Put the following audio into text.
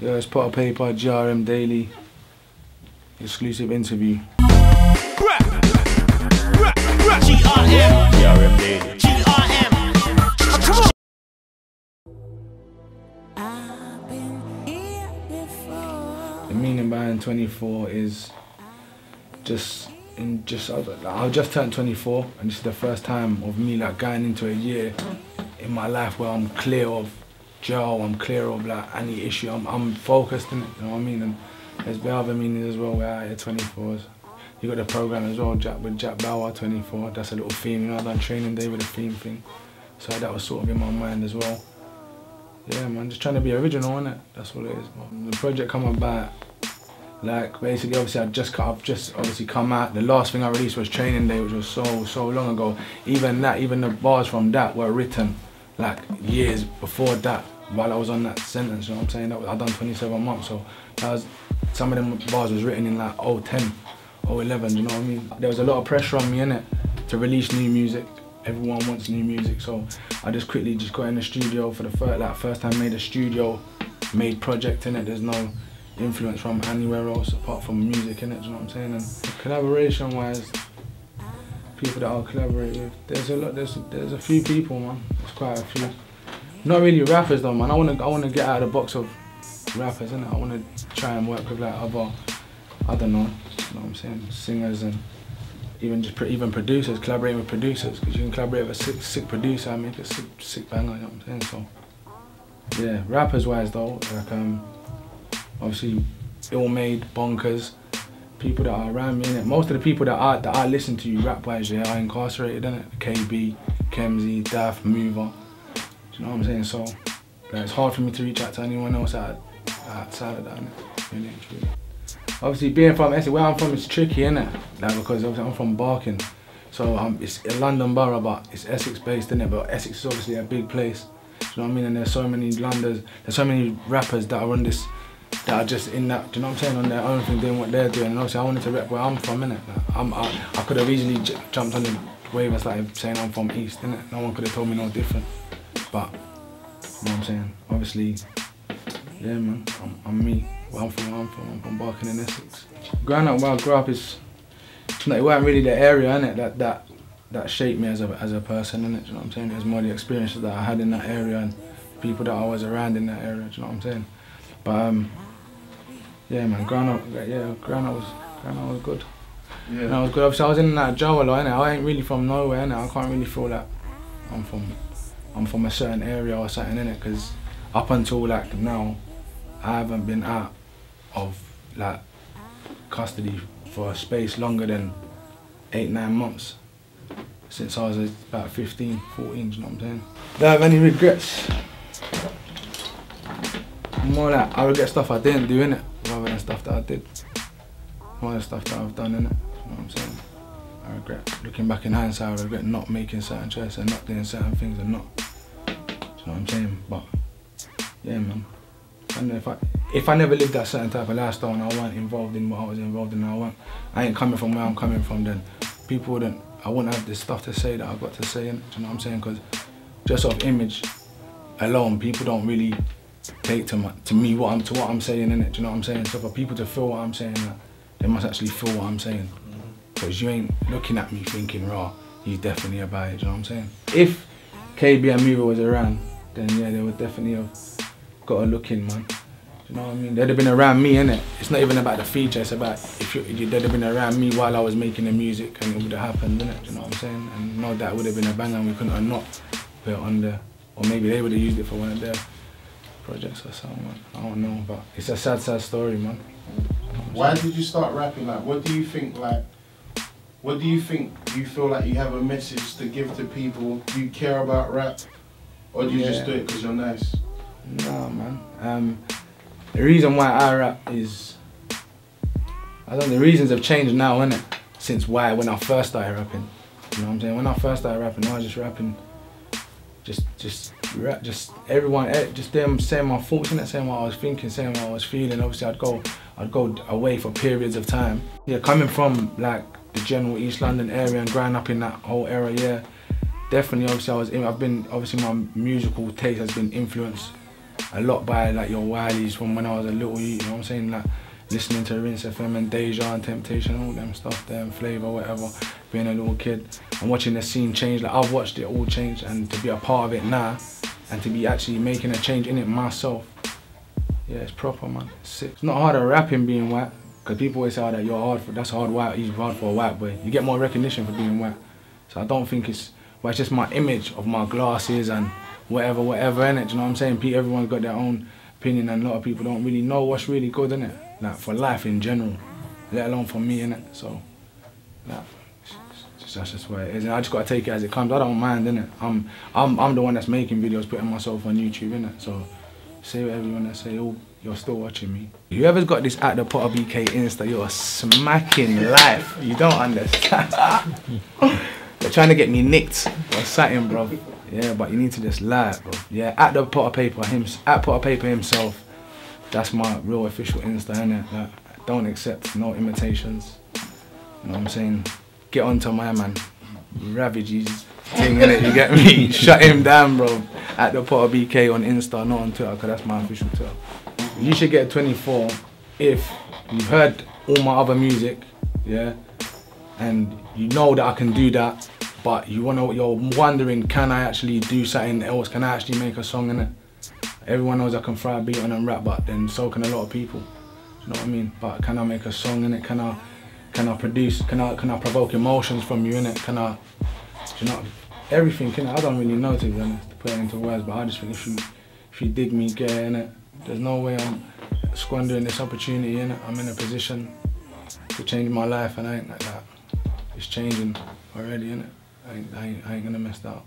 Yeah, it's Potter Payper, GRM Daily, exclusive interview. GRM Daily. The meaning behind 24 is just in just I just turned 24 and this is the first time of me like going into a year in my life where I'm clear of jail, I'm clear of like any issue, I'm, I'm focused in it, you know what I mean? And there's other meanings as well, we're out here 24s. You got the program as well, Jack with Jack Bauer 24, that's a little theme, you know, done training day with a theme thing. So that was sort of in my mind as well. Yeah man, just trying to be original innit? That's what it is. The project come about like basically obviously I just I've just obviously come out. The last thing I released was Training Day, which was so so long ago. Even that, even the bars from that were written like years before that while I was on that sentence, you know what I'm saying? That was, I done 27 months, so was, some of them bars was written in like 010, 011, you know what I mean? There was a lot of pressure on me in it to release new music. Everyone wants new music, so I just quickly just got in the studio for the first, like first time made a studio made project in it. There's no influence from anywhere else apart from music in it, you know what I'm saying? And collaboration wise, people that I'll collaborate with, there's a lot, there's there's a few people, man. There's quite a few. Not really rappers though, man. I wanna I wanna get out of the box of rappers, innit? I wanna try and work with like other, I don't know, you know what I'm saying, singers and even just even producers, collaborating with producers, because you can collaborate with a sick, sick producer and make a sick, sick banger, you know what I'm saying? So, yeah, rappers wise though, like um, obviously ill made, bonkers, people that are around me in it. Most of the people that I that I listen to rap wise, yeah, are incarcerated in it. KB, Kemsy, Daft, Mover. You know what I'm saying? So like, it's hard for me to reach out to anyone else out, outside of that. Innit? Really. Obviously, being from Essex, where I'm from, is tricky, innit? Like because obviously I'm from Barking, so um, it's a London borough, but it's Essex based, innit? But Essex is obviously a big place. Do you know what I mean? And there's so many Londoners, there's so many rappers that are on this that are just in that, do you know what I'm saying, on their own thing, doing what they're doing. And obviously I wanted to rep where I'm from, innit? Like, I'm, I, I could have easily jumped on the wave and started saying I'm from East, innit? No one could have told me no different. But, you know what I'm saying? Obviously, yeah man, I'm, I'm me. Where I'm from, where I'm from, I'm from Barking in Essex. Growing up where I grew up is, you know, it wasn't really the area, innit, that, that, that shaped me as a, as a person, innit? You know what I'm saying? It was more the experiences that I had in that area and people that I was around in that area, you know what I'm saying? But um, yeah, man, growing up, yeah, growing up was, growing up was good. Yeah. And I was good. Obviously, I was in that jail a lot, innit? I ain't really from nowhere, innit? I can't really feel that I'm from, I'm from a certain area or something, innit? Because up until like now, I haven't been out of like custody for a space longer than eight, nine months. Since I was about 15, 14, do you know what I'm saying? Do I have any regrets? More like I regret stuff I didn't do in it rather than stuff that I did. More than stuff that I've done in it. You know what I'm saying? I regret looking back in hindsight. I regret not making certain choices and not doing certain things and not. You know what I'm saying? But yeah, man. And if I if I never lived that certain type of lifestyle and I weren't involved in what I was involved in, I weren't. I ain't coming from where I'm coming from. Then people wouldn't. I wouldn't have this stuff to say that I've got to say. In, do you know what I'm saying? Because just off image alone, people don't really take to, my, to me what I'm to what I'm saying in it. You know what I'm saying? So for people to feel what I'm saying, they must actually feel what I'm saying. Because you ain't looking at me thinking, raw, he's definitely about it. You know what I'm saying? If KB and Mover was around, then yeah, they would definitely have got a look in, man. You know what I mean? They'd have been around me, innit? It's not even about the feature, it's about if you, they'd have been around me while I was making the music and it would have happened, innit? You know what I'm saying? And no doubt would have been a banger and we couldn't have not put it on there. Or maybe they would have used it for one of their projects or something, man. I don't know, but it's a sad, sad story, man. Why did you start rapping? Like, what do you think? Like, what do you think? You feel like you have a message to give to people? Do you care about rap, or do you just do it because you're nice? Nah, man. Um, the reason why I rap is, I don't know, the reasons have changed now, innit? Since why, when I first started rapping. You know what I'm saying? When I first started rapping, I was just rapping, just, just rap, just everyone, eh, just them saying my thoughts, innit? Saying what I was thinking, saying what I was feeling. Obviously, I'd go, I'd go away for periods of time. Yeah, coming from like the general East London area and growing up in that whole era, yeah, definitely. Obviously, I was, in, I've been, obviously, my musical taste has been influenced a lot by like your Wileys from when I was a little, you know what I'm saying? Like listening to Rinse FM and Deja and Temptation, all them stuff them Flavor, whatever, being a little kid and watching the scene change. Like I've watched it all change and to be a part of it now and to be actually making a change in it myself. Yeah, it's proper, man. It's. It's not hard at rapping being white, because people always say oh, that you're hard for, that's hard white, you're hard for a white boy. You get more recognition for being white. So I don't think it's, well, it's just my image of my glasses and whatever, whatever, innit? Do you know what I'm saying? Pe- Everyone's got their own opinion and a lot of people don't really know what's really good, innit? Like for life in general, let alone for me, innit? So, like, that's just what it is. And I just gotta take it as it comes. I don't mind, innit? I'm, I'm, I'm the one that's making videos, putting myself on YouTube, innit? So, say whatever you wanna say, oh, you're still watching me. Whoever's got this at the Potter BK Insta, you're smacking life. You don't understand. They're trying to get me nicked or something, bro. Yeah, but you need to just lie, bro. Yeah, at the Potter Payper, him, at Potter Payper himself. That's my real official Insta, innit? Like, don't accept no imitations. You know what I'm saying? Get onto my man. Ravage his thing, innit? You get me? Shut him down, bro. At the Potter BK on Insta, not on Twitter, because that's my official Twitter. You should get 24 if you've heard all my other music, yeah, and you know that I can do that, but you wanna, you're wondering, can I actually do something else? Can I actually make a song in it? Everyone knows I can fry a beat and rap, but then so can a lot of people. You know what I mean? But can I make a song in it? Can I, can I produce? Can I, can I provoke emotions from you in it? Can I, you know, everything? Can I, I don't really know to be honest, to put it into words, but I just think if you, if you dig me, get in it. There's no way I'm squandering this opportunity it. I'm in a position to change my life, and I ain't like that. It's changing already, innit? I ain't, I ain't, I ain't gonna mess that up.